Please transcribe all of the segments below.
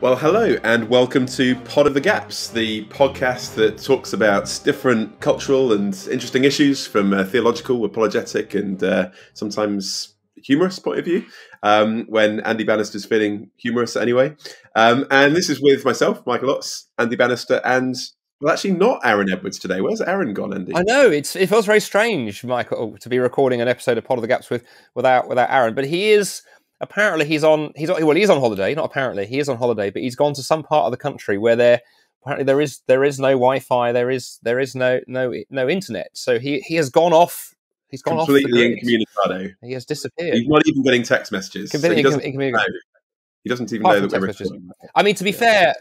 Well, hello, and welcome to Pod of the Gaps, the podcast that talks about different cultural and interesting issues from a theological, apologetic, and uh, sometimes humorous point of view. Um, when Andy Bannister's feeling humorous, anyway. Um, and this is with myself, Michael Ots, Andy Bannister, and well, actually, not Aaron Edwards today. Where's Aaron gone, Andy? I know it's it feels very strange, Michael, to be recording an episode of Pod of the Gaps with without without Aaron. But he is apparently he's on he's well he's on holiday not apparently he is on holiday but he's gone to some part of the country where there apparently there is there is no wi-fi there is there is no no no internet. So he he has gone off he's gone completely off incommunicado. He has disappeared. He's not even getting text messages so he, doesn't he doesn't even know that we're recording. i mean to be yeah. fair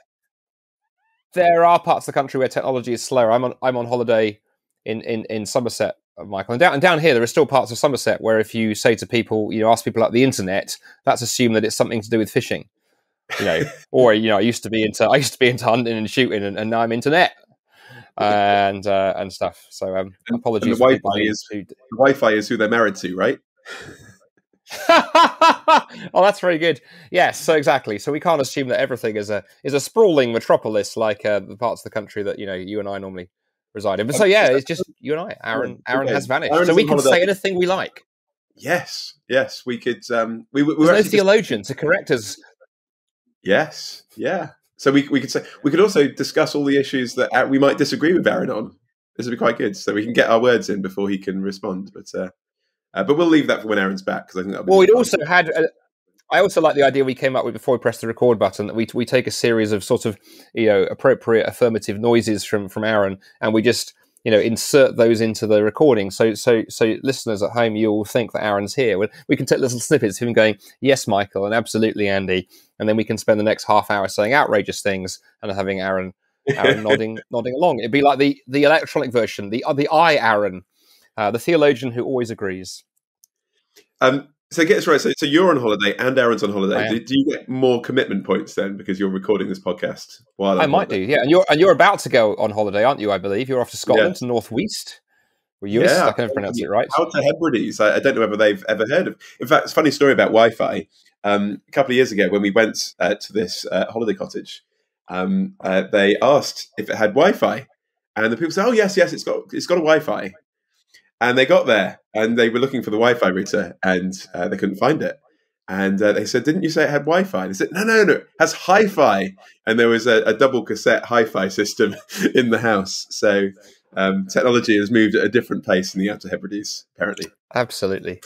there are parts of the country where technology is slower. I'm on i'm on holiday in in in somerset Michael. And down, and down here, there are still parts of Somerset where if you say to people, you know, ask people about the internet, that's assumed that it's something to do with fishing. You know, or you know, I used to be into I used to be into hunting and shooting, and, and now I'm into net and uh, and stuff. So um, apologies. And the Wi-Fi is who... the Wi-Fi is who they're married to, right? oh, that's very good. Yes, so exactly. So we can't assume that everything is a is a sprawling metropolis like uh, the parts of the country that you know you and I normally residing. But so yeah, it's just you and I. Aaron Aaron okay. has vanished, Aaron's so we can say anything we like. Yes, yes, we could. Um, we, we were no theologian just... to correct us. Yes, yeah. So we we could say we could also discuss all the issues that uh, we might disagree with Aaron on. This would be quite good, so we can get our words in before he can respond. But uh, uh, but we'll leave that for when Aaron's back because I think. Well, we'd also had uh, I also like the idea we came up with before we pressed the record button that we we take a series of sort of you know appropriate affirmative noises from from Aaron and we just you know insert those into the recording so so so listeners at home you'll think that Aaron's here. We can take little snippets of him going yes Michael and absolutely Andy and then we can spend the next half hour saying outrageous things and having Aaron Aaron nodding nodding along. It'd be like the the electronic version the the I Aaron uh, the theologian who always agrees. Um, so get us right. So, so you're on holiday and Aaron's on holiday. Do, do, you get more commitment points then because you're recording this podcast? While I might holiday? do. Yeah, and you're and you're about to go on holiday, aren't you? I believe you're off to Scotland, yeah. to Northwest. Were you? Yeah, I can pronounce it right. Outer Hebrides. I, I, don't know whether they've ever heard of. In fact, it's a funny story about Wi-Fi. Um, a couple of years ago, when we went uh, to this uh, holiday cottage, um, uh, they asked if it had Wi-Fi, and the people said, "Oh yes, yes, it's got it's got a Wi-Fi." And they got there and they were looking for the Wi Fi router and uh, they couldn't find it. And uh, they said, Didn't you say it had Wi Fi? They said, No, no, no, it has Hi Fi. And there was a, a double cassette Hi Fi system in the house. So um, technology has moved at a different pace in the Outer Hebrides, apparently. Absolutely.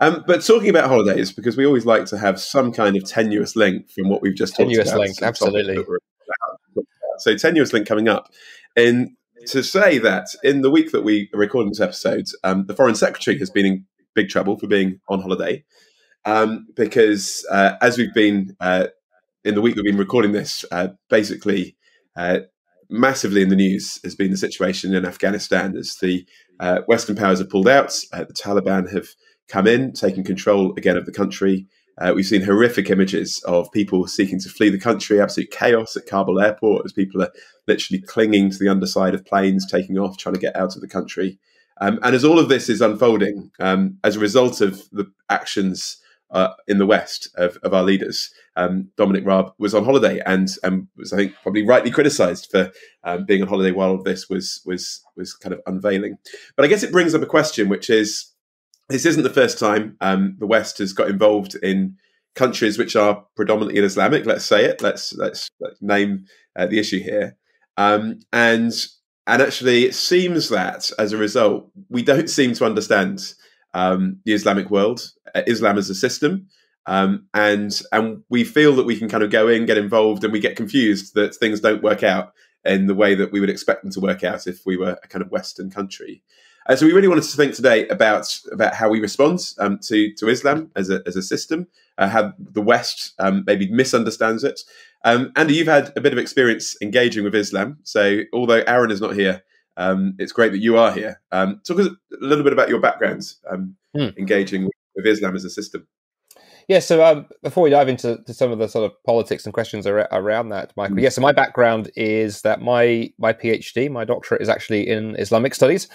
Um, but talking about holidays, because we always like to have some kind of tenuous link from what we've just tenuous talked about. Tenuous link, absolutely. So tenuous link coming up. In to say that in the week that we are recording this episode, um, the foreign secretary has been in big trouble for being on holiday um, because, uh, as we've been uh, in the week that we've been recording this, uh, basically uh, massively in the news has been the situation in Afghanistan as the uh, Western powers have pulled out, uh, the Taliban have come in, taken control again of the country. Uh, we've seen horrific images of people seeking to flee the country, absolute chaos at Kabul airport as people are literally clinging to the underside of planes, taking off, trying to get out of the country. Um, and as all of this is unfolding, um, as a result of the actions uh, in the West of, of our leaders, um, Dominic Raab was on holiday and, and was, I think, probably rightly criticised for um, being on holiday while this was was was kind of unveiling. But I guess it brings up a question, which is this isn't the first time um, the West has got involved in countries which are predominantly Islamic. Let's say it. Let's let's, let's name uh, the issue here. Um, and and actually, it seems that as a result, we don't seem to understand um, the Islamic world, uh, Islam as a system, um, and and we feel that we can kind of go in, get involved, and we get confused that things don't work out in the way that we would expect them to work out if we were a kind of Western country. Uh, so we really wanted to think today about about how we respond um, to to Islam as a as a system, uh, how the West um, maybe misunderstands it. Um, Andy, you've had a bit of experience engaging with Islam. So although Aaron is not here, um, it's great that you are here. Um, talk a little bit about your background um, hmm. engaging with, with Islam as a system. Yeah, so um, before we dive into some of the sort of politics and questions ar- around that, Michael, mm. yeah, so my background is that my my PhD, my doctorate, is actually in Islamic studies.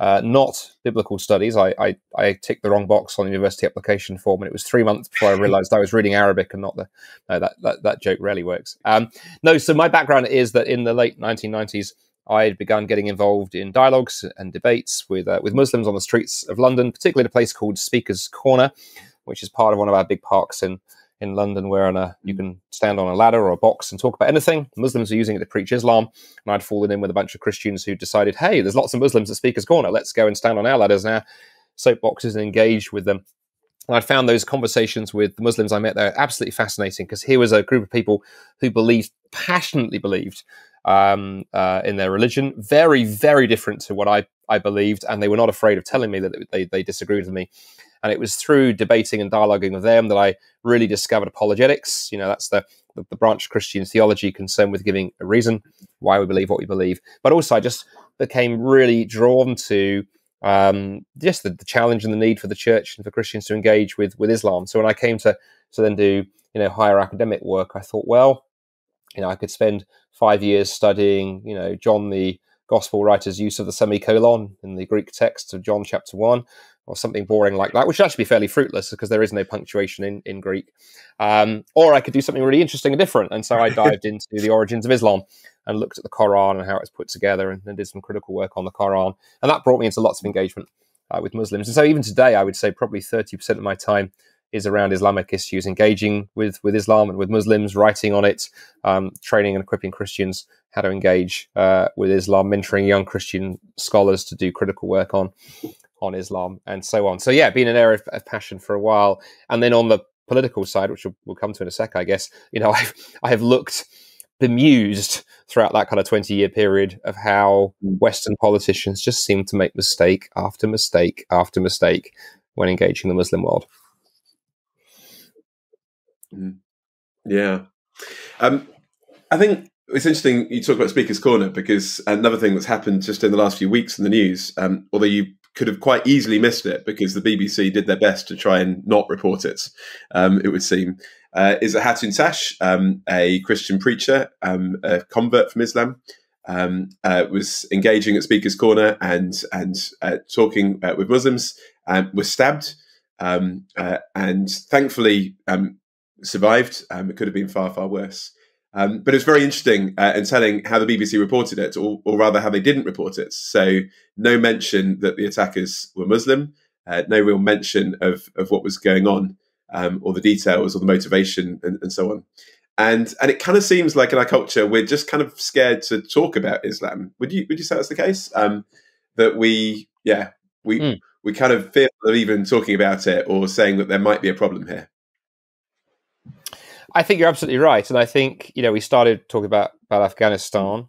Uh, not biblical studies. I, I, I, ticked the wrong box on the university application form, and it was three months before I realized I was reading Arabic and not the. No, that, that, that joke rarely works. Um, no, so my background is that in the late 1990s, I had begun getting involved in dialogues and debates with, uh, with Muslims on the streets of London, particularly at a place called Speaker's Corner, which is part of one of our big parks in in London where on a, you can stand on a ladder or a box and talk about anything. Muslims are using it to preach Islam. And I'd fallen in with a bunch of Christians who decided, hey, there's lots of Muslims at Speaker's Corner. Let's go and stand on our ladders and now, soapboxes and engage with them. And I found those conversations with the Muslims I met there absolutely fascinating because here was a group of people who believed, passionately believed um, uh, in their religion, very, very different to what I, I believed. And they were not afraid of telling me that they, they disagreed with me. And it was through debating and dialoguing with them that I really discovered apologetics. You know, that's the, the, the branch of Christian theology concerned with giving a reason why we believe what we believe. But also, I just became really drawn to um, just the, the, challenge and the need for the church and for Christians to engage with with Islam. So when I came to to then do you know higher academic work, I thought, well, you know, I could spend five years studying, you know, John the gospel writer's use of the semicolon in the Greek text of John chapter one, or something boring like that, which would actually be fairly fruitless because there is no punctuation in, in Greek. Um, or I could do something really interesting and different. And so I dived into the origins of Islam and looked at the Quran and how it's put together and, and, did some critical work on the Quran. And that brought me into lots of engagement uh, with Muslims. And so even today, I would say probably 30% of my time is around Islamic issues, engaging with, with Islam and with Muslims, writing on it, um, training and equipping Christians how to engage uh, with Islam, mentoring young Christian scholars to do critical work on on Islam and so on. So yeah, been an area of, of passion for a while. And then on the political side, which we'll, we'll come to in a sec, I guess, you know, I've, I have looked bemused throughout that kind of 20 year period of how hmm. Western politicians just seem to make mistake after mistake after mistake when engaging the Muslim world. Hmm. Yeah. Um, I think it's interesting you talk about Speaker's Corner because another thing that's happened just in the last few weeks in the news, um, although you could have quite easily missed it because the BBC did their best to try and not report it. Um, it would seem uh, is a Hatun Tash, um, a Christian preacher, um, a convert from Islam, um, uh, was engaging at Speaker's Corner and and uh, talking uh, with Muslims, and was stabbed, um, uh, and thankfully um, survived. it could have been far far worse. Um, but it's very interesting uh, in telling how the BBC reported it, or, or, rather how they didn't report it. So, no mention that the attackers were Muslim, uh, no real mention of, of what was going on, um, or the details, or the motivation, and, and, so on. And and it kind of seems like in our culture we're just kind of scared to talk about Islam. Would you would you say that's the case? Um, that we yeah we mm. we kind of fear of even talking about it or saying that there might be a problem here. I think you're absolutely right, and I think you know we started talking about about Afghanistan,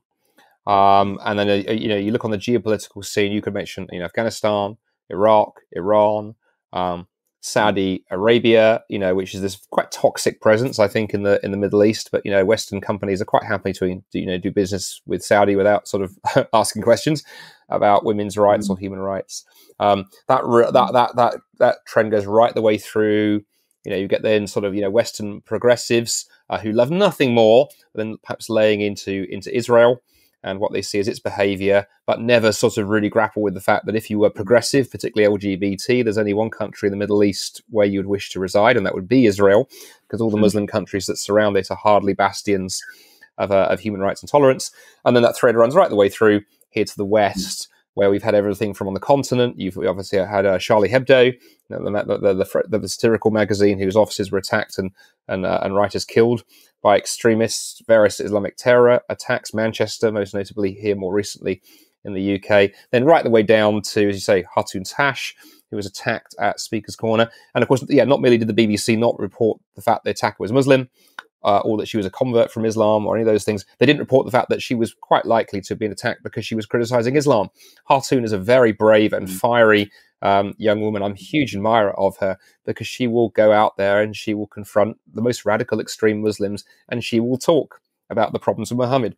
um, and then uh, you know you look on the geopolitical scene. You could mention you know Afghanistan, Iraq, Iran, um, Saudi Arabia, you know, which is this quite toxic presence, I think, in the in the Middle East. But you know, Western companies are quite happy to you know do business with Saudi without sort of asking questions about women's rights mm-hmm. or human rights. Um, that that that that that trend goes right the way through you know, you get then sort of you know Western progressives uh, who love nothing more than perhaps laying into into Israel and what they see as its behaviour, but never sort of really grapple with the fact that if you were progressive, particularly LGBT, there's only one country in the Middle East where you would wish to reside, and that would be Israel, because all the hmm. Muslim countries that surround it are hardly bastions of, uh, of human rights and tolerance. And then that thread runs right the way through here to the West where we've had everything from on the continent. You've obviously had uh, Charlie Hebdo, the, the, the, the, satirical magazine whose offices were attacked and and, uh, and writers killed by extremists, various Islamic terror attacks, Manchester, most notably here more recently in the UK. Then right the way down to, as you say, Hatun Tash, who was attacked at Speaker's Corner. And of course, yeah, not merely did the BBC not report the fact the attacker was Muslim, uh, or that she was a convert from Islam or any of those things. They didn't report the fact that she was quite likely to have been attacked because she was criticizing Islam. Hatun is a very brave and mm. fiery um, young woman. I'm a huge admirer of her because she will go out there and she will confront the most radical extreme Muslims and she will talk about the problems of Muhammad.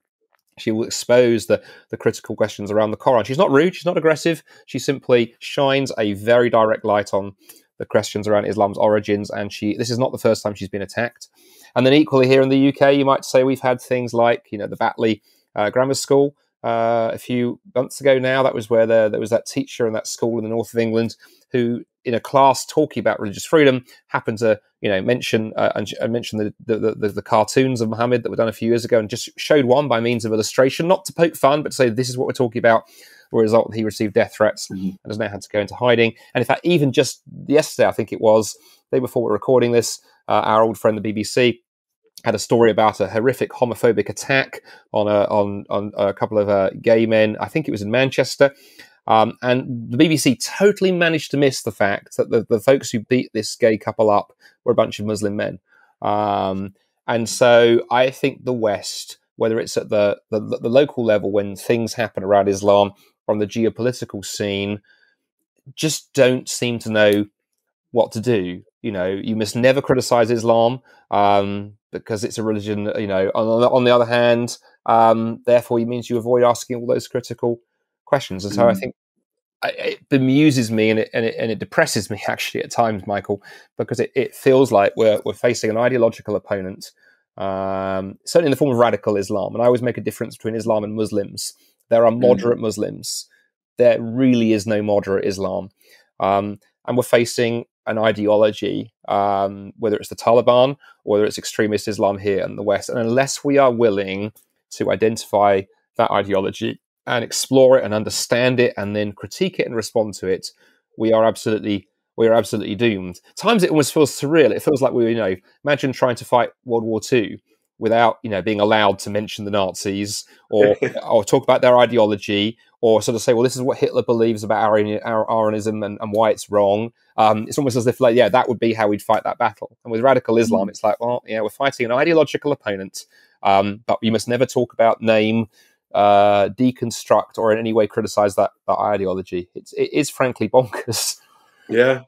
She will expose the, the critical questions around the Quran. She's not rude, she's not aggressive. She simply shines a very direct light on the questions around Islam's origins. And she this is not the first time she's been attacked. And then equally here in the UK, you might say we've had things like, you know, the Batley uh, Grammar School, uh, a few months ago now. That was where there, there was that teacher in that school in the north of England who, in a class talking about religious freedom, happened to you know mention uh, and, and mention the the, the the, cartoons of Muhammad that were done a few years ago, and just showed one by means of illustration, not to poke fun, but to say this is what we're talking about. As a result, he received death threats mm-hmm. and has now had to go into hiding. And in fact, even just yesterday, I think it was day before we're recording this, uh, our old friend the BBC had a story about a horrific homophobic attack on a on on a couple of uh, gay men. I think it was in Manchester. Um, and the BBC totally managed to miss the fact that the, the folks who beat this gay couple up were a bunch of Muslim men. Um, and so I think the West, whether it's at the, the, the local level when things happen around Islam, or on the geopolitical scene, just don't seem to know what to do. You know, you must never criticize Islam. Um, because it's a religion. You know, on the, on the other hand, um, therefore, it means you avoid asking all those critical questions. And so, mm. I think it bemuses me and it, and it, and it depresses me actually at times, Michael, because it, it feels like we're we're facing an ideological opponent, um, certainly in the form of radical Islam. And I always make a difference between Islam and Muslims. There are mm. moderate mm. Muslims. There really is no moderate Islam, um, and we're facing an ideology, um, whether it's the Taliban or whether it's extremist Islam here in the West. And unless we are willing to identify that ideology and explore it and understand it and then critique it and respond to it, we are absolutely we are absolutely doomed. Times it almost feels surreal. It feels like we, you know, imagine trying to fight World War II without, you know, being allowed to mention the Nazis or or talk about their ideology or sort of say, well, this is what Hitler believes about Aryanism and, and why it's wrong. Um, it's almost as if, like, yeah, that would be how we'd fight that battle. And with radical Islam, mm. it's like, well, yeah, we're fighting an ideological opponent, um, but you must never talk about name, uh, deconstruct, or in any way criticize that, that ideology. It's, it is frankly bonkers. Yeah.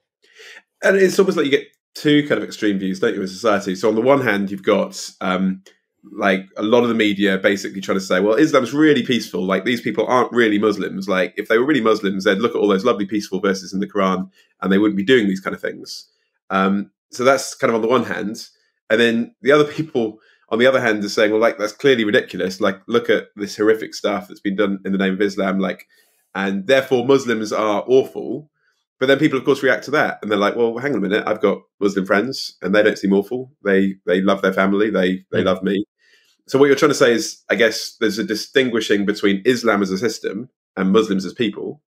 And it's almost like you get two kind of extreme views, don't you, in society? So on the one hand, you've got um, like a lot of the media basically trying to say, well, Islam's really peaceful. Like these people aren't really Muslims. Like if they were really Muslims, they'd look at all those lovely peaceful verses in the Quran and they wouldn't be doing these kind of things. Um, so that's kind of on the one hand. And then the other people on the other hand are saying, well, like that's clearly ridiculous. Like look at this horrific stuff that's been done in the name of Islam. Like, and therefore Muslims are awful. But then people, of course, react to that, and they're like, "Well, hang on a minute. I've got Muslim friends, and they don't seem awful. They they love their family. They they mm. love me. So what you're trying to say is, I guess there's a distinguishing between Islam as a system and Muslims as people.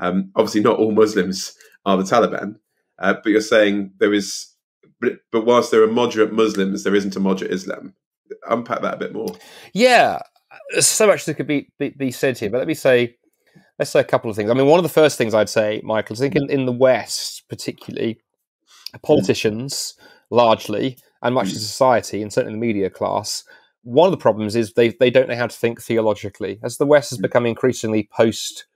Um, obviously, not all Muslims are the Taliban, uh, but you're saying there is. But, but whilst there are moderate Muslims, there isn't a moderate Islam. Unpack that a bit more. Yeah, there's so much that could be, be, be said here, but let me say let's say a couple of things. I mean, one of the first things I'd say, Michael, is I think in, in the West, particularly, politicians largely, and much of society, and certainly the media class, one of the problems is they they don't know how to think theologically. As the West has mm. become increasingly post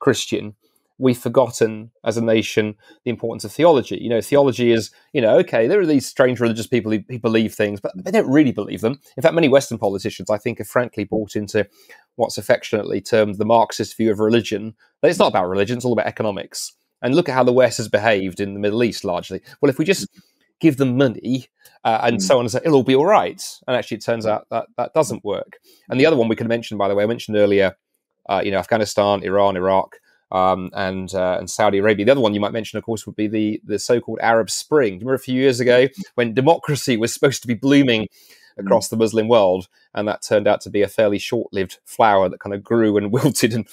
Christian, we've forgotten as a nation the importance of theology. You know, theology is, you know, okay, there are these strange religious people who, who, believe things, but they don't really believe them. In fact, many Western politicians, I think, have frankly bought into what's affectionately termed the Marxist view of religion. But it's not about religion, it's all about economics. And look at how the West has behaved in the Middle East largely. Well, if we just give them money uh, and mm. so on and so it'll all be all right. And actually, it turns out that that doesn't work. And the other one we could mention, by the way, I mentioned earlier, uh, you know, Afghanistan, Iran, Iraq, um, and uh, and Saudi Arabia. The other one you might mention, of course, would be the the so-called Arab Spring. Remember a few years ago when democracy was supposed to be blooming across the Muslim world, and that turned out to be a fairly short-lived flower that kind of grew and wilted and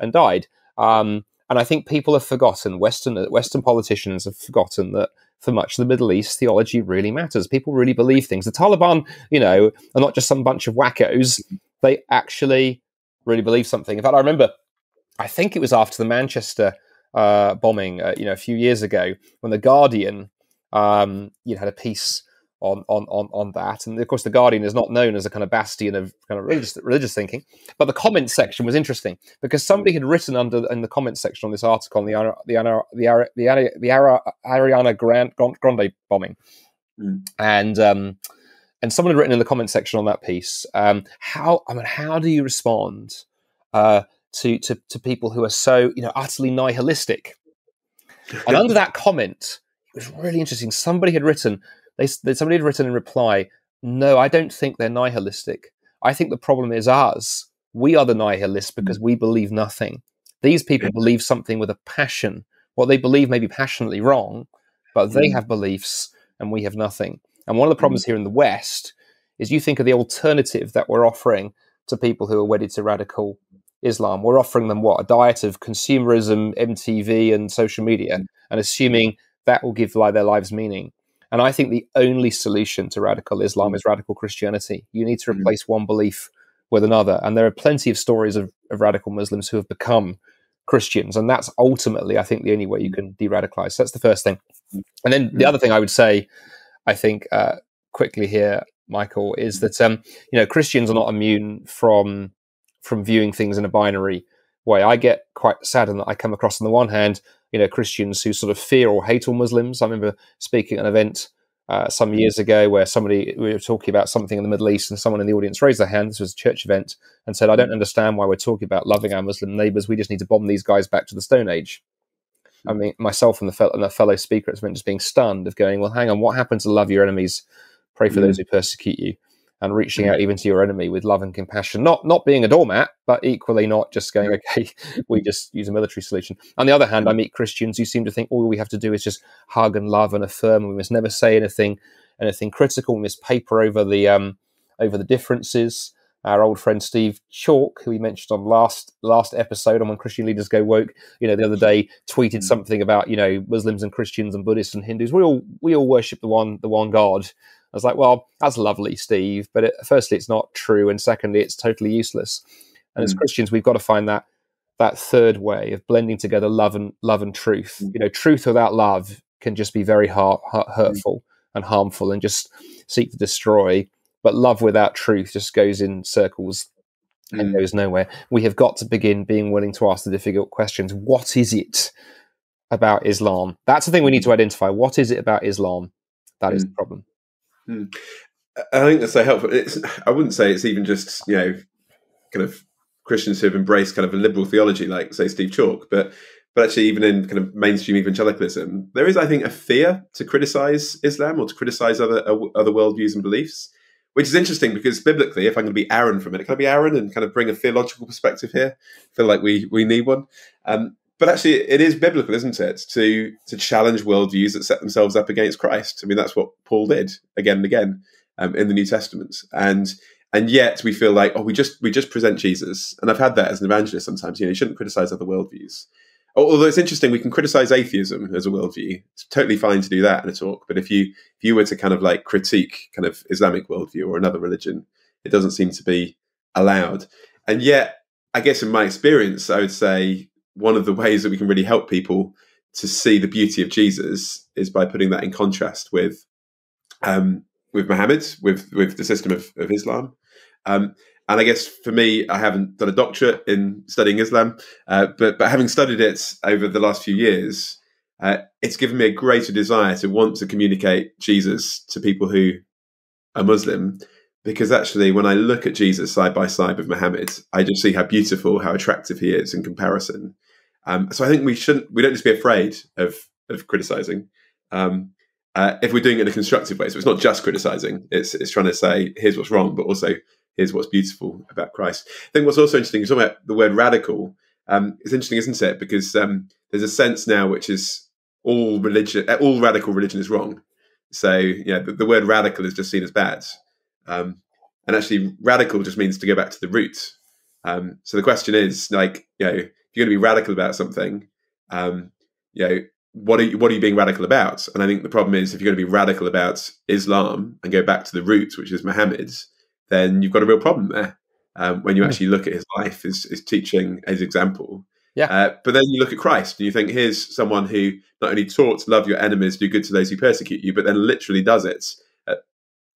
and died. Um, and I think people have forgotten Western Western politicians have forgotten that for much of the Middle East, theology really matters. People really believe things. The Taliban, you know, are not just some bunch of wackos. They actually really believe something. In fact, I remember, I think it was after the Manchester uh, bombing, uh, you know, a few years ago, when the Guardian, um, you know, had a piece on, on, on, on that. And of course, The Guardian is not known as a kind of bastion of kind of religious, religious thinking. But the comment section was interesting because somebody had written under in the comment section on this article on the the the, the, the Ariana Grande, Grande bombing, mm. and um, and someone had written in the comment section on that piece um, how I mean how do you respond uh, to, to to people who are so you know utterly nihilistic? And under that comment, it was really interesting. Somebody had written they, somebody had written in reply, "No, I don't think they're nihilistic. I think the problem is us. We are the nihilists mm. because we believe nothing. These people believe something with a passion. What they believe may be passionately wrong, but they mm. have beliefs and we have nothing. And one of the problems mm. here in the West is you think of the alternative that we're offering to people who are wedded to radical Islam. We're offering them what? A diet of consumerism, MTV, and social media, mm. and assuming that will give like, their lives meaning. And I think the only solution to radical Islam mm. is radical Christianity. You need to mm. replace one belief with another. And there are plenty of stories of, of radical Muslims who have become Christians. And that's ultimately, I think, the only way you can de radicalize. So that's the first thing. And then the other thing I would say, I think, uh, quickly here, Michael, is that um, you know Christians are not immune from from viewing things in a binary way. I get quite sad in that I come across on the one hand, you know, Christians who sort of fear or hate all Muslims. I remember speaking at an event uh, some years ago where somebody we were talking about something in the Middle East and someone in the audience raised their hand. This was a church event and said, "I don't understand why we're talking about loving our Muslim neighbours. We just need to bomb these guys back to the Stone Age." I mean, myself and the, fellow, and the fellow speaker at the event just being stunned of going, "Well, hang on, what happens to love your enemies, pray for mm. those who persecute you?" And reaching mm. out even to your enemy with love and compassion. Not not being a doormat, but equally not just going, okay, we just use a military solution. On the other hand, I meet Christians who seem to think all we have to do is just hug and love and affirm. And we must never say anything anything critical. We must paper over the um, over the differences. Our old friend Steve Chalke, who we mentioned on last last episode on when Christian leaders go woke, you know, the other day tweeted mm. something about you know Muslims and Christians and Buddhists and Hindus. We all we all worship the one the one God I was like, well, that's lovely, Steve, but it, firstly, it's not true, and secondly, it's totally useless. And mm. as Christians, we've got to find that that third way of blending together love and love and truth. Mm. You know, truth without love can just be very heart, heart, hurtful mm. and harmful, and just seek to destroy. But love without truth just goes in circles and mm. goes nowhere. We have got to begin being willing to ask the difficult questions. What is it about Islam? That's the thing we need to identify. What is it about Islam that is the problem? Hmm. I think that's so helpful. It's, I wouldn't say it's even just you know kind of Christians who have embraced kind of a liberal theology, like say Steve Chalke, but but actually even in kind of mainstream evangelicalism, there is I think a fear to criticize Islam or to criticize other other worldviews and beliefs, which is interesting because biblically, if I'm going to be Aaron from it, can I be Aaron and kind of bring a theological perspective here? I feel like we we need one. Um, but actually, it is biblical, isn't it, to to challenge worldviews that set themselves up against Christ? I mean, that's what Paul did again and again um, in the New Testament, and and yet we feel like, oh, we just we just present Jesus, and I've had that as an evangelist sometimes. You know, you shouldn't criticize other worldviews. Although it's interesting, we can criticize atheism as a worldview. It's totally fine to do that in a talk. But if you if you were to kind of like critique kind of Islamic worldview or another religion, it doesn't seem to be allowed. And yet, I guess in my experience, I would say one of the ways that we can really help people to see the beauty of Jesus is by putting that in contrast with um, with Muhammad, with with the system of, of Islam. Um, and I guess for me, I haven't done a doctorate in studying Islam, uh, but but having studied it over the last few years, uh, it's given me a greater desire to want to communicate Jesus to people who are Muslim. Because actually, when I look at Jesus side by side with Muhammad, I just see how beautiful, how attractive he is in comparison. Um, so I think we shouldn't we don't just be afraid of of criticizing. Um, uh, if we're doing it in a constructive way, so it's not just criticizing; it's it's trying to say here's what's wrong, but also here's what's beautiful about Christ. I think what's also interesting, talking about the word radical. Um, it's interesting, isn't it? Because um, there's a sense now which is all religion, all radical religion is wrong. So yeah, the, the word radical is just seen as bad, um, and actually radical just means to go back to the root. Um, so the question is, like, you know, you're going to be radical about something, um, you know, what are you, what are you being radical about? And I think the problem is if you're going to be radical about Islam and go back to the roots, which is Muhammad's, then you've got a real problem there. Um, when you hmm. actually look at his life, his, his teaching, his example. Yeah. Uh, but then you look at Christ and you think, here's someone who not only taught love your enemies, do good to those who persecute you, but then literally does it uh,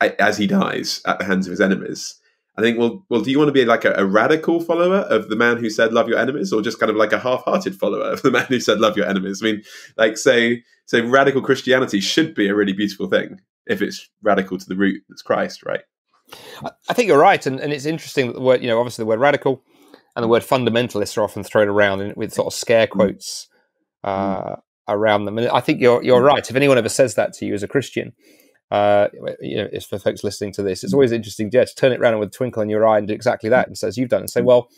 as he dies at the hands of his enemies. I think, well, well, do you want to be like a, a, radical follower of the man who said love your enemies, or just kind of like a half-hearted follower of the man who said love your enemies? I mean, like, say, so radical Christianity should be a really beautiful thing if it's radical to the root that's Christ, right? I think you're right, and, and it's interesting that the word, you know, obviously the word radical and the word fundamentalist are often thrown around with sort of scare mm. quotes uh, mm. around them, and I think you're you're right. If anyone ever says that to you as a Christian, uh, you know, if for folks listening to this, it's always interesting, yeah, to turn it around with a twinkle in your eye and do exactly that, and says you've done, and say, well,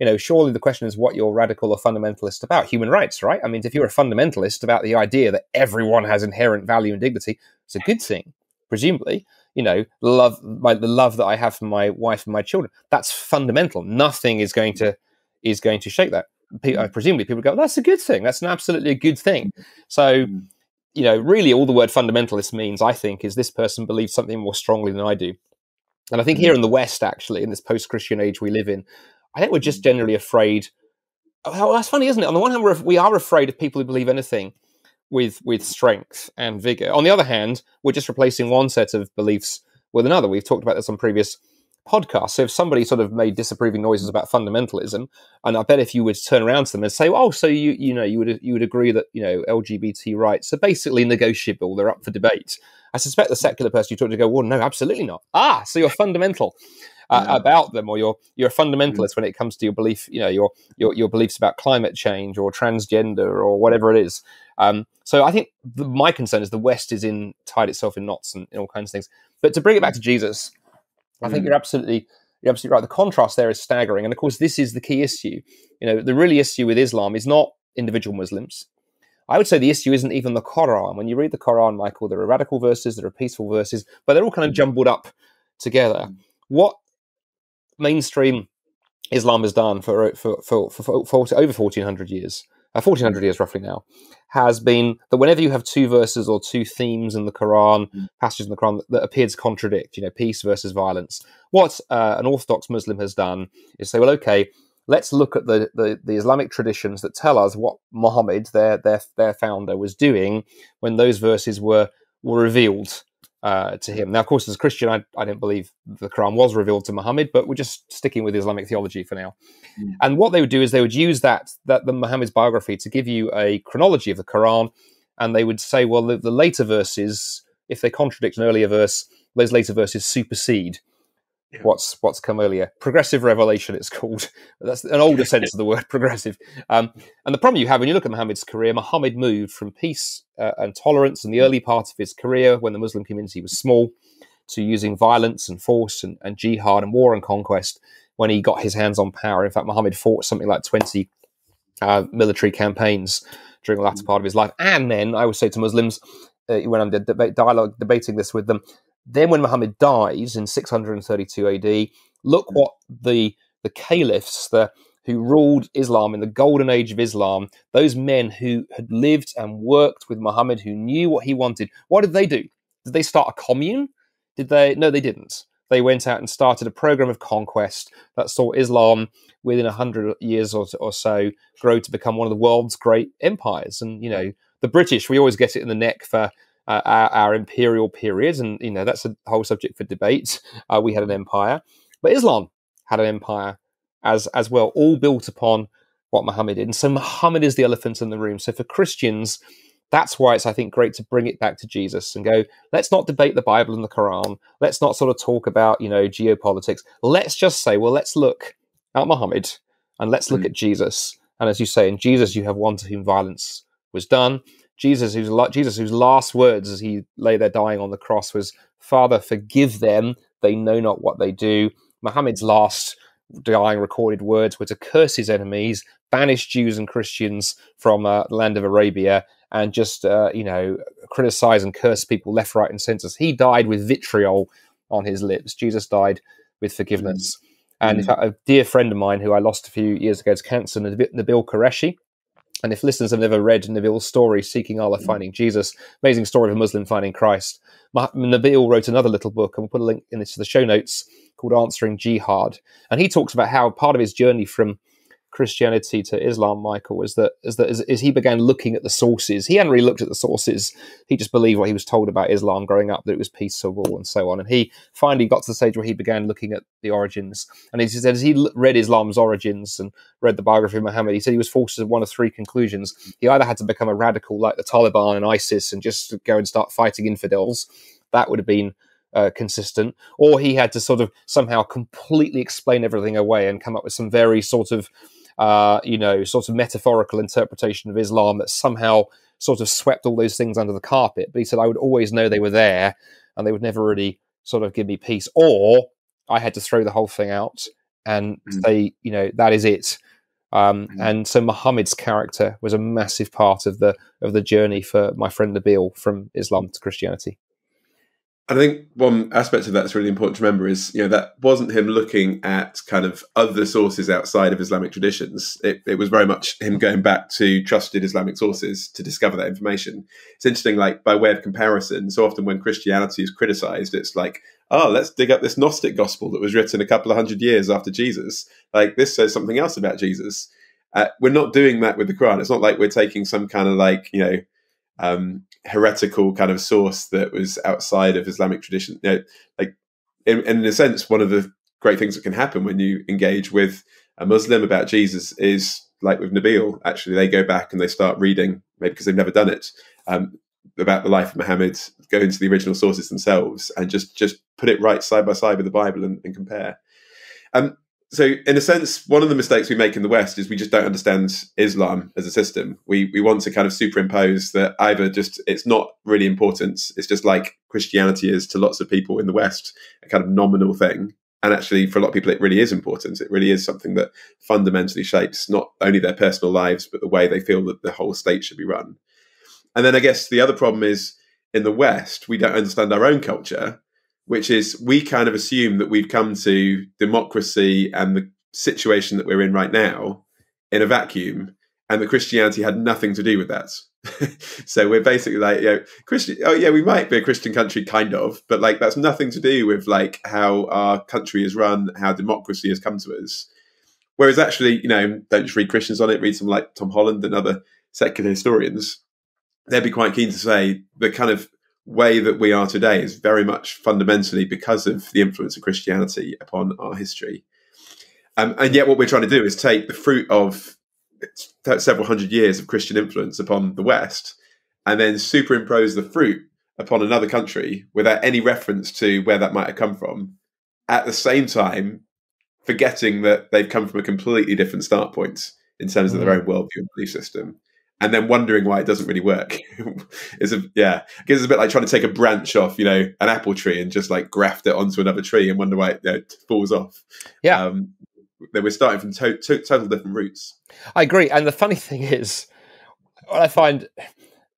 you know, surely the question is what you're radical or fundamentalist about human rights, right? I mean, if you're a fundamentalist about the idea that everyone has inherent value and dignity, it's a good thing, presumably. You know, love my the love that I have for my wife and my children. That's fundamental. Nothing is going to is going to shake that. Uh, presumably, people go, "That's a good thing. That's an absolutely a good thing." So, mm. You know, really, all the word fundamentalist means, I think, is this person believes something more strongly than I do. And I think here mm. in the West, actually, in this post-Christian age we live in, I think we're just mm. generally afraid. Oh, that's funny, isn't it? On the one hand, we're, we are afraid of people who believe anything with with strength and vigor. On the other hand, we're just replacing one set of beliefs with another. We've talked about this on previous podcasts. So if somebody sort of made disapproving noises about fundamentalism, and I bet if you would turn around to them and say, "Oh, so you you know you would you would agree that you know LGBT rights are basically negotiable, they're up for debate," I suspect the secular person you talk to go, "Well, no, absolutely not." Ah, so you're fundamental uh, yeah. about them, or you're you're a fundamentalist mm-hmm. when it comes to your belief, you know, your your your beliefs about climate change or transgender or whatever it is. Um, so I think the, my concern is the West is in tied itself in knots and, and all kinds of things. But to bring it back to Jesus, I think mm. you're absolutely you're absolutely right. The contrast there is staggering, and of course, this is the key issue. You know, the really issue with Islam is not individual Muslims. I would say the issue isn't even the Quran. When you read the Quran, Michael, there are radical verses, there are peaceful verses, but they're all kind of mm. jumbled up together. Mm. What mainstream Islam has done for for for, for, for over fourteen hundred years, uh, fourteen hundred years roughly now, has been that whenever you have two verses or two themes in the Quran, mm. passages in the Quran that, that appear to contradict, you know, peace versus violence, what uh, an Orthodox Muslim has done is say, well, okay, let's look at the, the, the, Islamic traditions that tell us what Muhammad, their their their founder, was doing when those verses were were revealed uh, to him. Now, of course, as a Christian, I, I don't believe the Quran was revealed to Muhammad, but we're just sticking with Islamic theology for now. Mm. And what they would do is they would use that that the Muhammad's biography to give you a chronology of the Quran, and they would say, well, the, the later verses, if they contradict an earlier verse, those later verses supersede yeah. what's what's come earlier. Progressive revelation, it's called. That's an older sense of the word progressive. Um, and the problem you have when you look at Muhammad's career, Muhammad moved from peace uh, and tolerance in the early part of his career when the Muslim community was small to using violence and force and, and jihad and war and conquest when he got his hands on power. In fact, Muhammad fought something like 20 uh, military campaigns during the latter mm. part of his life. And then I would say to Muslims, uh, when I'm de- dialogue debating this with them, then, when Muhammad dies in 632 AD, look hmm. what the the caliphs, the who ruled Islam in the golden age of Islam, those men who had lived and worked with Muhammad, who knew what he wanted, what did they do? Did they start a commune? Did they? No, they didn't. They went out and started a program of conquest that saw Islam within a hundred years or, or so grow to become one of the world's great empires. And you know, the British, we always get it in the neck for uh, our, our, imperial periods, and you know that's a whole subject for debate. Uh, we had an empire, but Islam had an empire as as well, all built upon what Muhammad did. And so Muhammad is the elephant in the room. So for Christians, that's why it's I think great to bring it back to Jesus and go. Let's not debate the Bible and the Quran. Let's not sort of talk about you know geopolitics. Let's just say, well, let's look at Muhammad and let's look mm. at Jesus. And as you say, in Jesus, you have one to whom violence was done Jesus, whose Jesus, whose last words as he lay there dying on the cross was, "Father, forgive them; they know not what they do." Muhammad's last dying recorded words were to curse his enemies, banish Jews and Christians from uh, the land of Arabia, and just uh, you know criticize and curse people left, right, and centre. He died with vitriol on his lips. Jesus died with forgiveness. Mm. And in mm. fact, a dear friend of mine who I lost a few years ago to cancer, Nabeel Qureshi, and if listeners have never read Nabeel's story, Seeking Allah, mm. Finding Jesus, amazing story of a Muslim finding Christ, Nabil wrote another little book, and we'll put a link in this to the show notes, called Answering Jihad. And he talks about how part of his journey from Christianity to Islam, Michael, is that is that as, he began looking at the sources, he hadn't really looked at the sources. He just believed what he was told about Islam growing up, that it was peaceable and so on. And he finally got to the stage where he began looking at the origins. And he said, as he read Islam's origins and read the biography of Muhammad, he said he was forced to one of three conclusions. He either had to become a radical like the Taliban and ISIS and just go and start fighting infidels. That would have been uh, consistent, or he had to sort of somehow completely explain everything away and come up with some very sort of uh, you know, sort of metaphorical interpretation of Islam that somehow sort of swept all those things under the carpet. But he said, I would always know they were there and they would never really sort of give me peace. Or I had to throw the whole thing out and mm. say, you know, that is it. Um, mm. And so Muhammad's character was a massive part of the of the journey for my friend Nabeel from Islam to Christianity. I think one aspect of that's really important to remember is, you know, that wasn't him looking at kind of other sources outside of Islamic traditions. It, it, was very much him going back to trusted Islamic sources to discover that information. It's interesting, like by way of comparison, so often when Christianity is criticized, it's like, oh, let's dig up this Gnostic gospel that was written a couple of hundred years after Jesus. Like this says something else about Jesus. Uh, we're not doing that with the Quran. It's not like we're taking some kind of like, you know, um, heretical kind of source that was outside of Islamic tradition. You know, like in, in a sense, one of the great things that can happen when you engage with a Muslim about Jesus is like with Nabeel. Actually, they go back and they start reading, maybe because they've never done it, um, about the life of Muhammad. Go into the original sources themselves and just just put it right side by side with the Bible and, and compare. Um, so in a sense one of the mistakes we make in the west is we just don't understand islam as a system. We we want to kind of superimpose that either just it's not really important it's just like christianity is to lots of people in the west a kind of nominal thing. And actually for a lot of people it really is important. It really is something that fundamentally shapes not only their personal lives but the way they feel that the whole state should be run. And then i guess the other problem is in the west we don't understand our own culture which is we kind of assume that we've come to democracy and the situation that we're in right now in a vacuum, and that Christianity had nothing to do with that. so we're basically like, you know, Christian. Oh yeah, we might be a Christian country, kind of, but like that's nothing to do with like how our country is run, how democracy has come to us. Whereas actually, you know, don't just read Christians on it. Read some like Tom Holland and other secular historians. They'd be quite keen to say the kind of way that we are today is very much fundamentally because of the influence of Christianity upon our history. Um, and yet, what we're trying to do is take the fruit of several hundred years of Christian influence upon the West and then superimpose the fruit upon another country without any reference to where that might have come from. At the same time, forgetting that they've come from a completely different start point in terms of their mm. own worldview and belief system and then wondering why it doesn't really work. Is a yeah because it's a bit like trying to take a branch off you know an apple tree and just like graft it onto another tree and wonder why it you know, falls off. Yeah. Um, they were starting from to- to- total different roots i agree. And the funny thing is what i find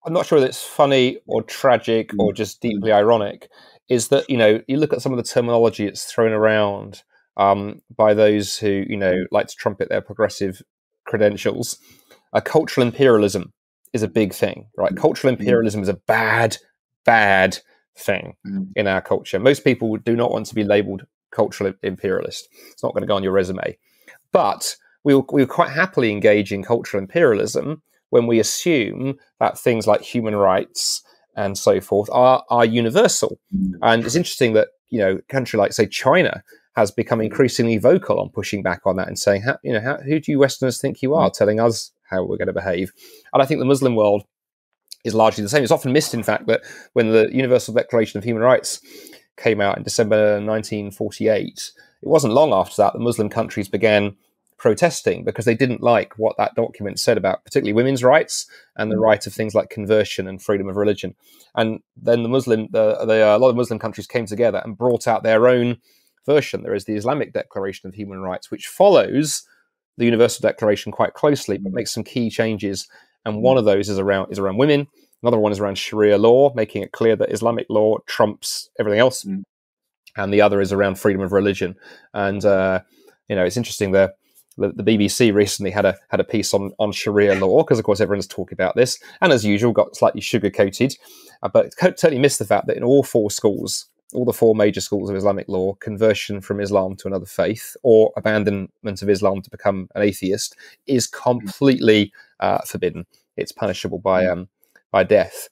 i'm not sure that it's funny or tragic or mm. just deeply ironic is that you know you look at some of the terminology that's thrown around um, by those who you know like to trumpet their progressive credentials a cultural imperialism is a big thing, right? Mm-hmm. Cultural imperialism is a bad, bad thing mm-hmm. in our culture. Most people do not want to be labeled cultural imperialist. It's not going to go on your resume. But we will, we will quite happily engage in cultural imperialism when we assume that things like human rights and so forth are, are universal. Mm-hmm. And it's interesting that, you know, a country like, say, China has become increasingly vocal on pushing back on that and saying, how, you know, how, who do you Westerners think you are, telling us how we're going to behave. And I think the Muslim world is largely the same. It's often missed, in fact, that when the Universal Declaration of Human Rights came out in December 1948, it wasn't long after that the Muslim countries began protesting because they didn't like what that document said about particularly women's rights and the mm. right of things like conversion and freedom of religion. And then the Muslim, the, the, uh, a lot of Muslim countries came together and brought out their own version. There is the Islamic Declaration of Human Rights, which follows the Universal Declaration quite closely, but makes some key changes. And one of those is around is around women. Another one is around Sharia law, making it clear that Islamic law trumps everything else. Mm. And the other is around freedom of religion. And uh, you know, it's interesting there. The, the, BBC recently had a had a piece on on Sharia law because, of course, everyone's talking about this, and as usual, got slightly sugar coated, uh, but totally missed the fact that in all four schools all the four major schools of Islamic law, conversion from Islam to another faith or abandonment of Islam to become an atheist, is completely uh, forbidden. It's punishable by hmm. um, by death.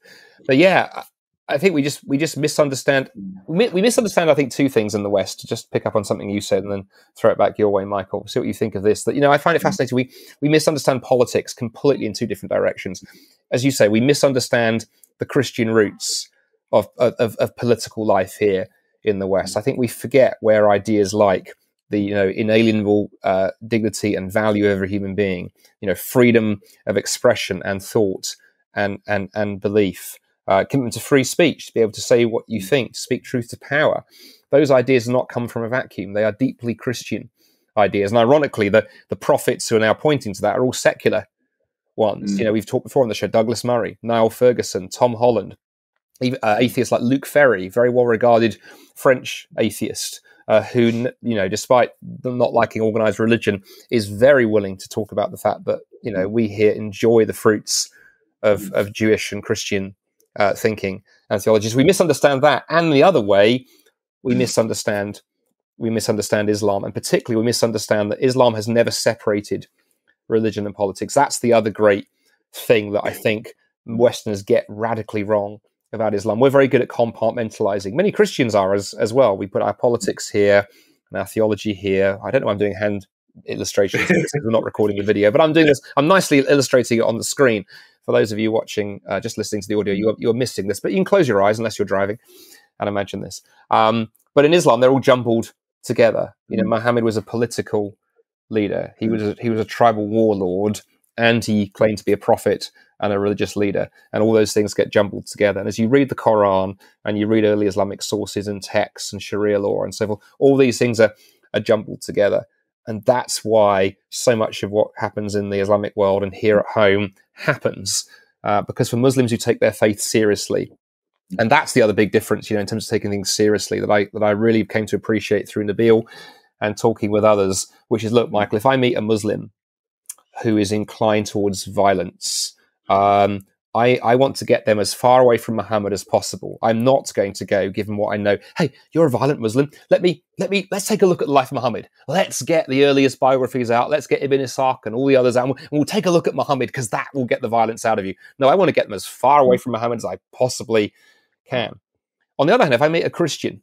But yeah, I think we just we just misunderstand. We, misunderstand. I think two things in the West. To just pick up on something you said and then throw it back your way, Michael. See what you think of this. That you know, I find it hmm. fascinating. We we misunderstand politics completely in two different directions. As you say, we misunderstand the Christian roots of, of, of political life here in the West. I think we forget where ideas like the you know inalienable uh, dignity and value of every human being, you know, freedom of expression and thought and and and belief, uh, commitment to free speech, to be able to say what you think, to speak truth to power. Those ideas do not come from a vacuum. They are deeply Christian ideas. And ironically, the, the prophets who are now pointing to that are all secular ones. Mm. You know, we've talked before on the show Douglas Murray, Niall Ferguson, Tom Holland, uh, atheists like Luc Ferry, very well regarded French atheist. Uh, who, you know, despite not liking organized religion, is very willing to talk about the fact that, you know, we here enjoy the fruits of, of Jewish and Christian uh, thinking and theologies. We misunderstand that, and the other way, we mm. misunderstand we misunderstand Islam, and particularly we misunderstand that Islam has never separated religion and politics. That's the other great thing that I think Westerners get radically wrong about Islam. We're very good at compartmentalizing. Many Christians are as as well. We put our politics here and our theology here. I don't know. I'm doing hand illustrations because we're not recording the video, but I'm doing this. I'm nicely illustrating it on the screen for those of you watching, uh, just listening to the audio, you are, you are missing this, but you can close your eyes unless you're driving and imagine this. Um, but in Islam, they're all jumbled together. You know, mm. Muhammad was a political leader. He was a, he was a tribal warlord, and he claimed to be a prophet and a religious leader. And all those things get jumbled together. And as you read the Quran and you read early Islamic sources and texts and Sharia law and so forth, all these things are, are jumbled together. And that's why so much of what happens in the Islamic world and here at home happens. Uh, because for Muslims who take their faith seriously, and that's the other big difference, you know, in terms of taking things seriously that I that I really came to appreciate through Nabeel and talking with others, which is look, Michael, if I meet a Muslim who is inclined towards violence, um, I, I want to get them as far away from Muhammad as possible. I'm not going to go, given what I know. Hey, you're a violent Muslim. Let me, let me, let's take a look at the life of Muhammad. Let's get the earliest biographies out. Let's get Ibn Ishaq and all the others out, and we'll, we'll take a look at Muhammad because that will get the violence out of you. No, I want to get them as far away from Muhammad as I possibly can. On the other hand, if I meet a Christian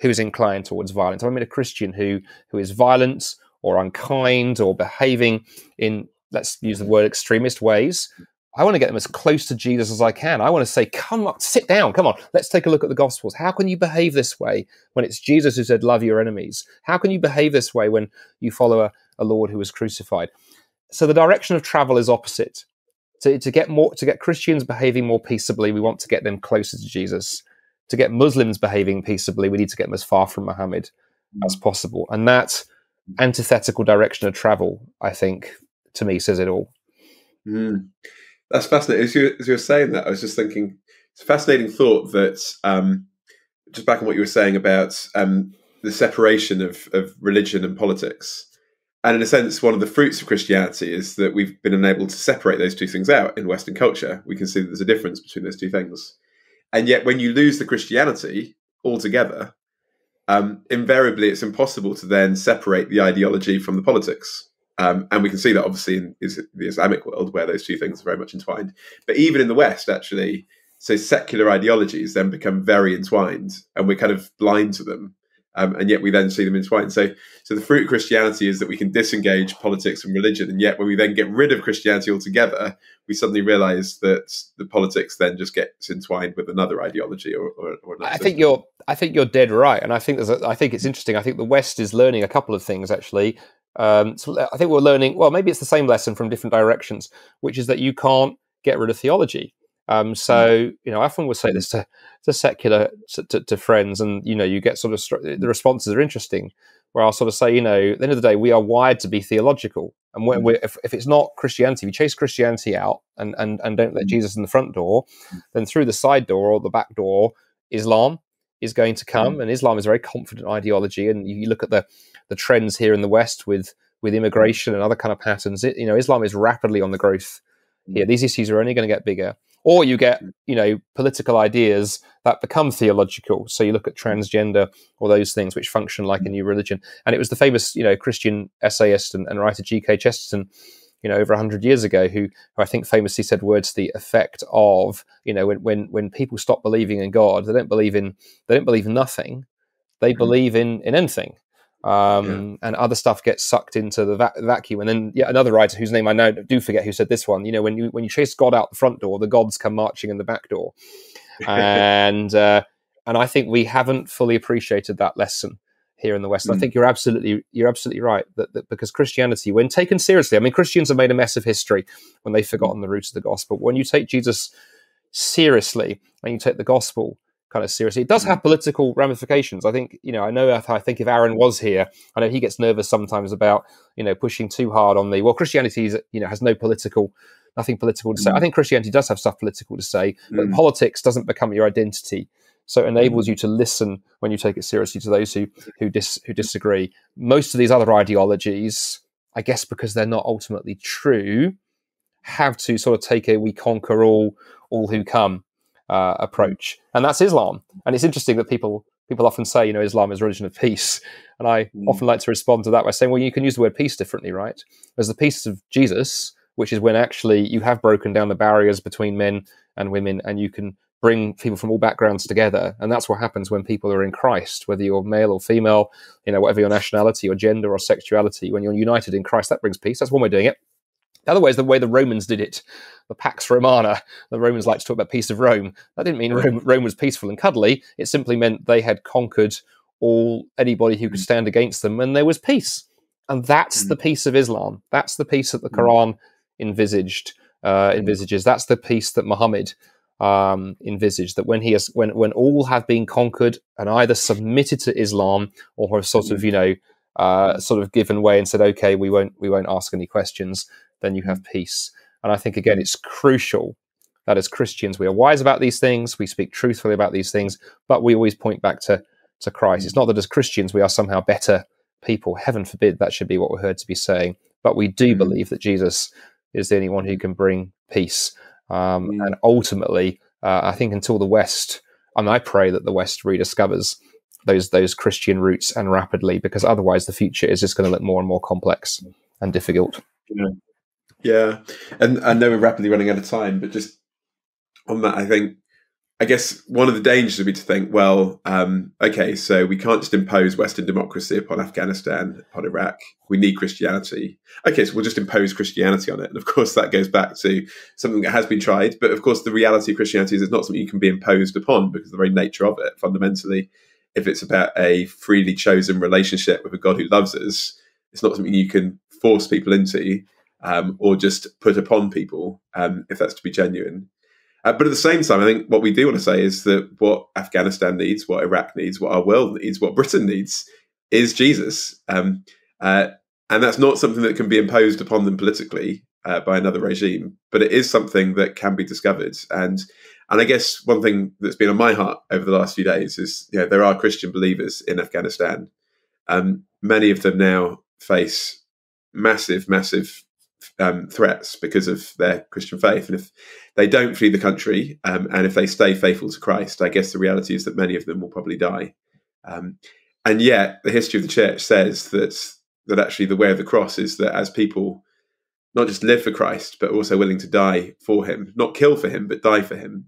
who is inclined towards violence, if I meet a Christian who who is violent or unkind or behaving in let's use the word extremist ways, I want to get them as close to Jesus as I can. I want to say, come on, sit down, come on, let's take a look at the Gospels. How can you behave this way when it's Jesus who said, love your enemies? How can you behave this way when you follow a, a Lord who was crucified? So the direction of travel is opposite. To, to get more, to get Christians behaving more peaceably, we want to get them closer to Jesus. To get Muslims behaving peaceably, we need to get them as far from Muhammad as mm. possible. And that antithetical direction of travel, I think, to me, says it all. Mm. That's fascinating. As you, as you were saying that, I was just thinking it's a fascinating thought that um, just back on what you were saying about um, the separation of, of religion and politics. And in a sense, one of the fruits of Christianity is that we've been unable to separate those two things out in Western culture. We can see that there's a difference between those two things. And yet, when you lose the Christianity altogether, um, invariably it's impossible to then separate the ideology from the politics. Um, and we can see that obviously in the Islamic world where those two things are very much entwined. But even in the West, actually, so secular ideologies then become very entwined, and we're kind of blind to them. Um, and yet we then see them entwined. So, so the fruit of Christianity is that we can disengage politics and religion, and yet when we then get rid of Christianity altogether, we suddenly realise that the politics then just gets entwined with another ideology or. or, or I think you're, I think you're dead right, and I think there's, a, I think it's interesting. I think the West is learning a couple of things actually. Um, so I think we're learning, well, maybe it's the same lesson from different directions, which is that you can't get rid of theology. Um, so, you know, I often would say this to, to secular, to, to, friends, and, you know, you get sort of, the responses are interesting, where I'll sort of say, you know, at the end of the day, we are wired to be theological. And when we're, if, if it's not Christianity, we chase Christianity out and, and, and don't let Jesus in the front door, then through the side door or the back door, Islam is going to come. Mm. And Islam is a very confident ideology. And you look at the, the trends here in the West with with immigration and other kind of patterns. It, you know, Islam is rapidly on the growth here. Mm. These issues are only going to get bigger. Or you get, mm. you know, political ideas that become theological. So you look at transgender or those things which function like a new religion. And it was the famous, you know, Christian essayist and, and writer G.K. Chesterton, you know, over 100 years ago, who, who I think famously said words to the effect of, you know, when, when, when people stop believing in God, they don't believe in, they don't believe in nothing. They mm-hmm. believe in, in anything um, yeah. and other stuff gets sucked into the va- vacuum. And then yeah, another writer whose name I know do forget who said this one. You know, when you when you chase God out the front door, the gods come marching in the back door, and uh, and I think we haven't fully appreciated that lesson here in the West. Mm. I think you're absolutely you're absolutely right that, that, because Christianity, when taken seriously, I mean Christians have made a mess of history when they've forgotten the roots of the gospel. When you take Jesus seriously and you take the gospel kind of seriously. It does have political ramifications. I think, you know, I know I think if Aaron was here, I know he gets nervous sometimes about, you know, pushing too hard on the, well, Christianity is, you know, has no political, nothing political to say. Mm. I think Christianity does have stuff political to say, but mm. politics doesn't become your identity. So it enables mm. you to listen when you take it seriously to those who who dis, who disagree. Most of these other ideologies, I guess, because they're not ultimately true, have to sort of take a "we conquer all, all who come" uh, approach, and that's Islam. And it's interesting that people people often say, you know, Islam is a religion of peace, and I mm. often like to respond to that by saying, well, you can use the word peace differently, right? There's the peace of Jesus, which is when actually you have broken down the barriers between men and women, and you can bring people from all backgrounds together. And that's what happens when people are in Christ, whether you're male or female, you know, whatever your nationality or gender or sexuality, when you're united in Christ, that brings peace. That's one way of doing it. The other way is the way the Romans did it, the Pax Romana. The Romans like to talk about peace of Rome. That didn't mean Rome, Rome was peaceful and cuddly. It simply meant they had conquered all anybody who could mm. stand against them, and there was peace. And that's mm. the peace of Islam. That's the peace that the mm. Quran envisaged uh, envisages. That's the peace that Muhammad um, envisaged. That when he has, when when all have been conquered and either submitted to Islam or have sort of you know uh, sort of given way and said, okay, we won't we won't ask any questions then you have peace. And I think, again, it's crucial that as Christians, we are wise about these things, we speak truthfully about these things, but we always point back to, to Christ. It's not that as Christians we are somehow better people. Heaven forbid that should be what we're heard to be saying. But we do mm. believe that Jesus is the only one who can bring peace. Um, mm. And ultimately, uh, I think until the West, I mean, I pray that the West rediscovers those those Christian roots and rapidly, because otherwise the future is just going to look more and more complex and difficult. Yeah. Yeah, and I know we're rapidly running out of time, but just on that, I think I guess one of the dangers would be to think, well, um, okay, so we can't just impose Western democracy upon Afghanistan, upon Iraq. We need Christianity. Okay, so we'll just impose Christianity on it. And of course, that goes back to something that has been tried. But of course, the reality of Christianity is it's not something you can be imposed upon because the very nature of it, fundamentally, if it's about a freely chosen relationship with a God who loves us, it's not something you can force people into um, or just put upon people um, if that's to be genuine. Uh, but at the same time, I think what we do want to say is that what Afghanistan needs, what Iraq needs, what our world needs, what Britain needs is Jesus. Um, uh, and that's not something that can be imposed upon them politically uh, by another regime, but it is something that can be discovered. And and I guess one thing that's been on my heart over the last few days is, you know, there are Christian believers in Afghanistan. Um, many of them now face massive, massive um, threats because of their Christian faith. And if they don't flee the country um, and if they stay faithful to Christ, I guess the reality is that many of them will probably die. Um, and yet, the history of the church says that that actually the way of the cross is that as people not just live for Christ, but also willing to die for Him, not kill for Him, but die for Him.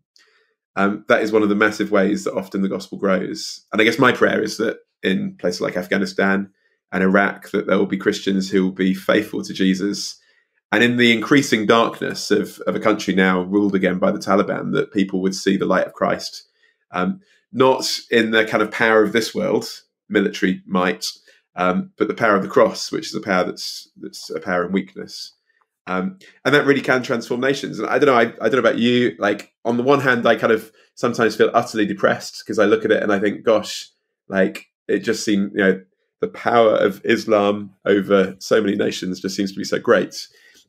Um, that is one of the massive ways that often the gospel grows. And I guess my prayer is that in places like Afghanistan and Iraq, that there will be Christians who will be faithful to Jesus and in the increasing darkness of, of a country now ruled again by the Taliban, that people would see the light of Christ, um, not in the kind of power of this world, military might, um, but the power of the cross, which is a power that's that's a power in weakness. Um, and that really can transform nations. And I don't know, I, I don't know about you. Like on the one hand, I kind of sometimes feel utterly depressed because I look at it and I think, gosh, like it just seemed, you know, the power of Islam over so many nations just seems to be so great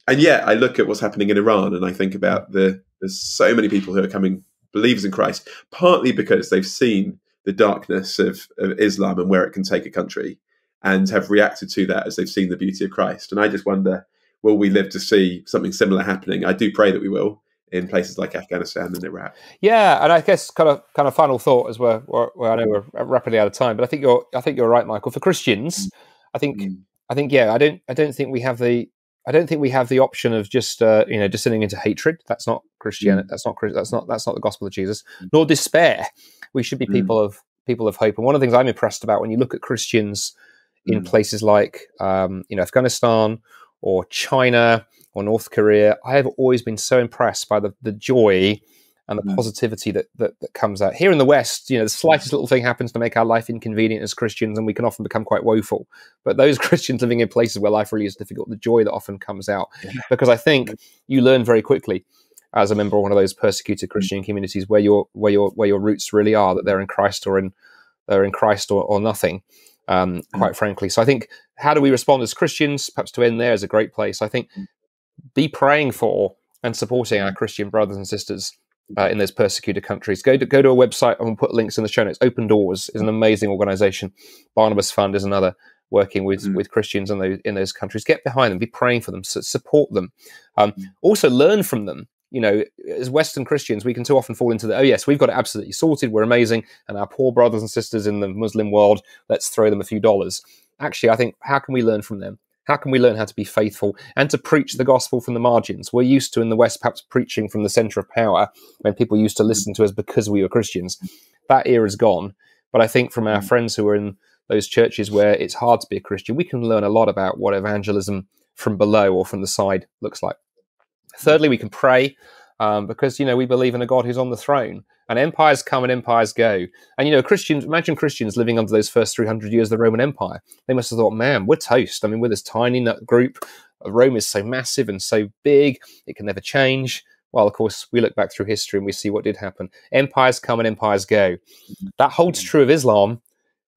and yet I look at what's happening in Iran and I think about the there's so many people who are coming believers in Christ, partly because they've seen the darkness of, of Islam and where it can take a country and have reacted to that as they've seen the beauty of Christ. And I just wonder, will we live to see something similar happening? I do pray that we will in places like Afghanistan and Iraq. Yeah, and I guess kind of kind of final thought as we're, we're I know we're rapidly out of time, but I think you're I think you're right, Michael. For Christians, mm. I think mm. I think yeah, I don't I don't think we have the I don't think we have the option of just uh, you know descending into hatred. That's not Christianity. Mm. That's not that's not that's not the gospel of Jesus. Nor despair. We should be mm. people of people of hope. And one of the things I'm impressed about when you look at Christians in mm. places like um, you know Afghanistan or China or North Korea, I have always been so impressed by the the joy and the mm. positivity that, that, that comes out here in the West. You know, the slightest mm. little thing happens to make our life inconvenient as Christians, and we can often become quite woeful. But those Christians living in places where life really is difficult, the joy that often comes out, yeah. because I think mm. you learn very quickly as a member of one of those persecuted mm. Christian communities where your where your where your roots really are that they're in Christ or in they're in Christ or, or nothing. Um, quite frankly, so I think how do we respond as Christians? Perhaps to end there is a great place. I think be praying for and supporting our Christian brothers and sisters uh, in those persecuted countries. Go to go to a website. I'm going to put links in the show notes. Open Doors is an amazing organization. Barnabas Fund is another working with mm. with Christians in those in those countries. Get behind them. Be praying for them. Support them. Um, mm. Also learn from them. You know, as Western Christians, we can too often fall into the oh yes, we've got it absolutely sorted. We're amazing, and our poor brothers and sisters in the Muslim world, let's throw them a few dollars. Actually, I think how can we learn from them? How can we learn how to be faithful and to preach the gospel from the margins? We're used to in the West perhaps preaching from the center of power when people used to listen to us because we were Christians. That era is gone. But I think from our mm. friends who are in those churches where it's hard to be a Christian, we can learn a lot about what evangelism from below or from the side looks like. Thirdly, we can pray um, because you know we believe in a God who's on the throne. And empires come and empires go. And you know, Christians imagine Christians living under those first three hundred years of the Roman Empire. They must have thought, "Man, we're toast." I mean, we're this tiny group. Rome is so massive and so big; it can never change. Well, of course, we look back through history and we see what did happen. Empires come and empires go. That holds true of Islam.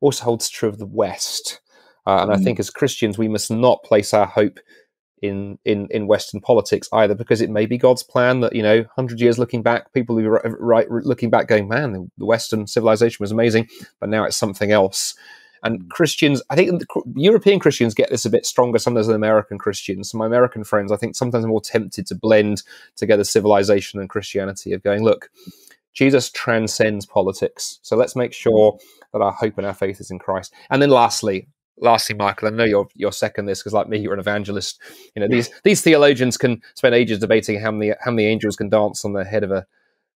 Also holds true of the West. Uh, and I mm. think as Christians, we must not place our hope in in in Western politics either, because it may be God's plan that you know, hundred years looking back, people who are right looking back, going, "Man, the Western civilization was amazing," but now it's something else. And hmm. Christians, I think European Christians get this a bit stronger sometimes than American Christians. So my American friends, I think sometimes are more tempted to blend together civilization and Christianity of going, look, Jesus transcends politics. So let's make sure that our hope and our faith is in Christ. And then lastly, lastly, Michael, I know you're you're second this because, like me, you're an evangelist. You know these these theologians can spend ages debating how many how many angels can dance on the head of a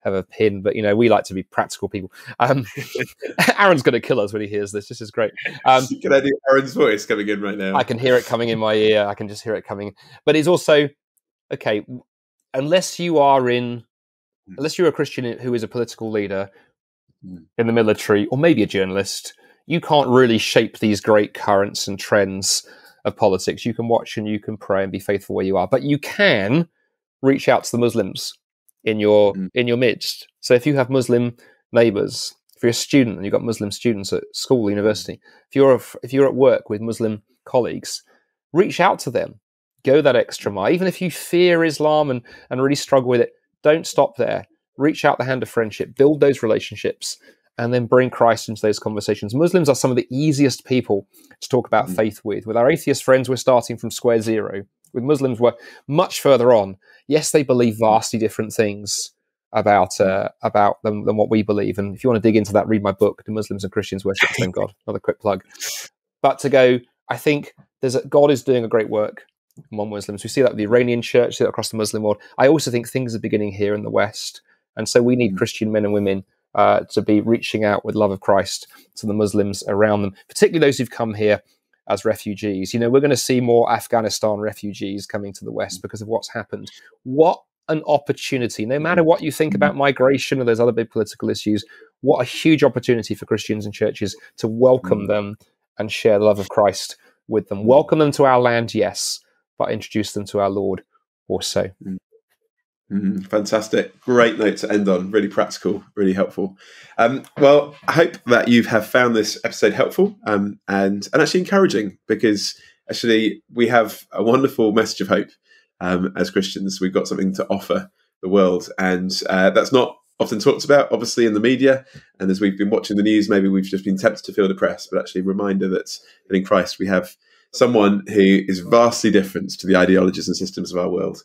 have a pin, but you know we like to be practical people. Um, Aaron's going to kill us when he hears this. This is great. Um, can I do Aaron's voice coming in right now? I can hear it coming in my ear. I can just hear it coming. But it's also okay unless you are in hmm. unless you're a Christian who is a political leader hmm. in the military or maybe a journalist you can't really shape these great currents and trends of politics. You can watch and you can pray and be faithful where you are, but you can reach out to the Muslims in your mm. in your midst. So if you have Muslim neighbors, if you're a student and you've got Muslim students at school, university, if you're a, if you're at work with Muslim colleagues, reach out to them. Go that extra mile. Even if you fear Islam and, and really struggle with it, don't stop there. Reach out the hand of friendship, build those relationships, and then bring Christ into those conversations. Muslims are some of the easiest people to talk about mm. faith with. With our atheist friends, we're starting from square zero. With Muslims, we're much further on. Yes, they believe vastly different things about uh, about them than what we believe. And if you want to dig into that, read my book, "Do Muslims and Christians Worship the Same God?" Another quick plug. But to go, I think there's a, God is doing a great work among Muslims. We see that with the Iranian church, see that across the Muslim world. I also think things are beginning here in the West, and so we need mm. Christian men and women uh, to be reaching out with love of Christ to the Muslims around them, particularly those who've come here as refugees. You know, we're going to see more Afghanistan refugees coming to the West because of what's happened. What an opportunity, no matter what you think about migration or those other big political issues, what a huge opportunity for Christians and churches to welcome mm. them and share the love of Christ with them. Welcome them to our land, yes, but introduce them to our Lord also. Mm. Mm, fantastic. Great note to end on. Really practical, really helpful. Um, well, I hope that you have found this episode helpful um, and, and actually encouraging because actually we have a wonderful message of hope um, as Christians. We've got something to offer the world. And uh, that's not often talked about, obviously, in the media. And as we've been watching the news, maybe we've just been tempted to feel depressed, but actually, a reminder that in Christ we have someone who is vastly different to the ideologies and systems of our world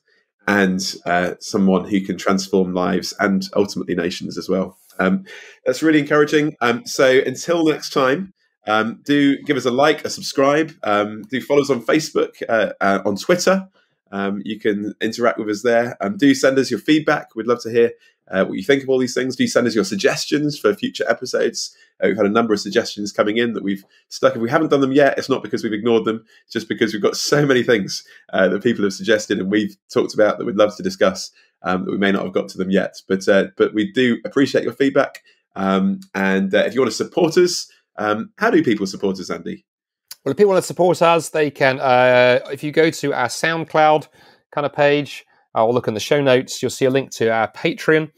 and uh, someone who can transform lives and ultimately nations as well. Um, that's really encouraging. Um, so until next time, um, do give us a like, a subscribe, um, do follow us on Facebook, uh, uh, on Twitter. Um, you can interact with us there. Um, do send us your feedback. We'd love to hear uh, what you think of all these things. Do send us your suggestions for future episodes. Uh, we've had a number of suggestions coming in that we've stuck. If we haven't done them yet, it's not because we've ignored them. It's just because we've got so many things uh, that people have suggested and we've talked about that we'd love to discuss um, that we may not have got to them yet. But uh, but we do appreciate your feedback. Um, and uh, if you want to support us, um, how do people support us, Andy? Well, if people want to support us, they can. Uh, if you go to our SoundCloud kind of page, I'll look in the show notes. You'll see a link to our Patreon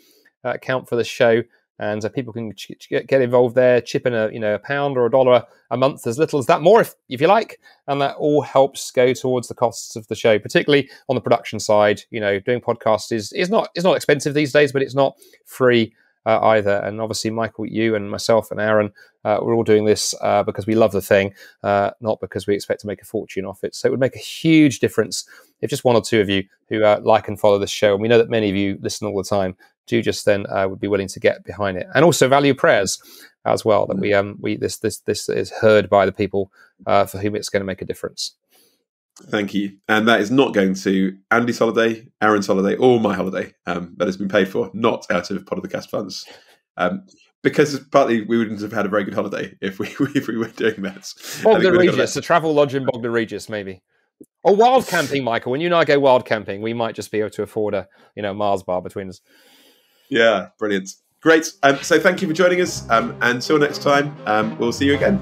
uh, account for the show, and uh, people can ch- get involved there, chip in a you know a pound or a dollar a month, as little as that, more if if you like, and that all helps go towards the costs of the show, particularly on the production side. You know, doing podcasts is is not is not expensive these days, but it's not free uh, either. And obviously, Michael, you and myself and Aaron, uh, we're all doing this uh, because we love the thing, uh, not because we expect to make a fortune off it. So it would make a huge difference if just one or two of you who uh, like and follow this show, and we know that many of you listen all the time, do just then uh, would be willing to get behind it, and also value prayers as well. That we um we this this this is heard by the people for whom it's going to make a difference. Thank you. And that is not going to Andy's holiday, Aaron's holiday, or my holiday. Um, that has been paid for, not out of Pod of the Cast funds. Um, because partly we wouldn't have had a very good holiday if we if we were doing that. Bognor Regis, a travel lodge in Bognor Regis, maybe. Or wild camping, Michael. When you and I go wild camping, we might just be able to afford a you know Mars bar between us. Yeah, brilliant. Great. Um, so thank you for joining us. Um, and until next time, um, we'll see you again.